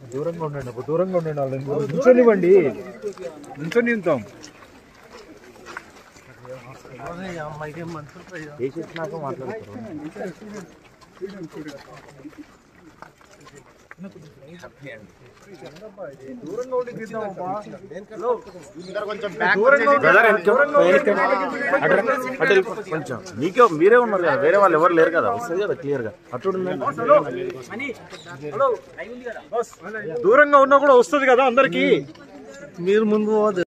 దూరంగా ఉండండి అప్పుడు దూరంగా ఉండండి వాళ్ళని. నిల్చొనివ్వండి. నిల్చొని ఉంటాం కొంచెం మీకే మీరే ఉన్నారు కదా వేరే వాళ్ళు ఎవరు లేరు కదా వస్తుంది కదా క్లియర్గా అటు దూరంగా ఉన్నా కూడా వస్తుంది కదా అందరికి. మీరు ముందు